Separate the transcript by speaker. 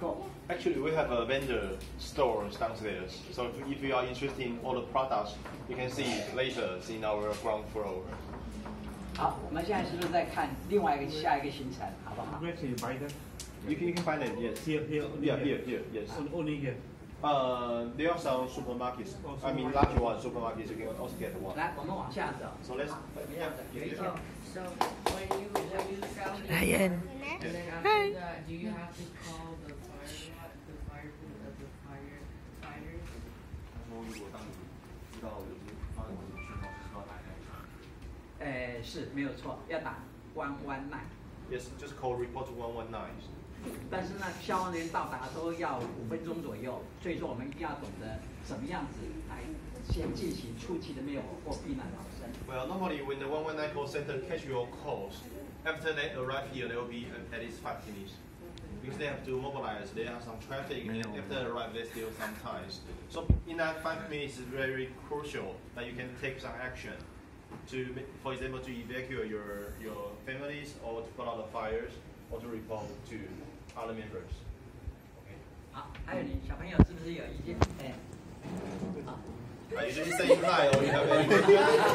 Speaker 1: Go.
Speaker 2: Actually, we have a vendor stores downstairs. So if, if you are interested in all the products, you can see it later in our ground floor.
Speaker 1: 好，我们现在是不是在看另外一个下一个行程，好不好？
Speaker 3: Where can you buy them?
Speaker 2: You can, you can find it, yes.
Speaker 3: Here, here, only
Speaker 2: Yeah,
Speaker 3: here.
Speaker 2: here, here, yes.
Speaker 3: On- Only here.
Speaker 2: Uh, there are some supermarkets.
Speaker 3: Oh,
Speaker 2: I mean,
Speaker 3: supermarket.
Speaker 2: large one supermarkets. You can also get one.
Speaker 1: 来，我们往下走。
Speaker 2: So let's.
Speaker 1: 一样的，有一条
Speaker 4: So when you when you sell it,
Speaker 5: Ryan.
Speaker 4: and then after that, do you have to call the fire the fire uh, the fire fighters?
Speaker 2: 他说，如果当你知道有些发生什么讯号，是要打开。
Speaker 1: 呃，是没有错，要打 one one nine。
Speaker 2: Yes, just call report to one one nine.
Speaker 1: 但是呢，消防员到达都要五分钟左右，所以说我们一定要懂得怎么样子来先进行初期的灭火或避难逃生。
Speaker 2: Well, normally when the 119 call center catch your calls, after they arrive here, they will be at least five minutes. Because they have to mobilize, they have some traffic, and after they arrive, they still some times. So in that five minutes is very crucial that you can take some action to, ma- for example, to evacuate your, your families or to put out the fires or to report to other members. Okay.
Speaker 1: 好，还有你小朋友是不是有意见？哎，好。
Speaker 2: Are you just saying hi or you have any?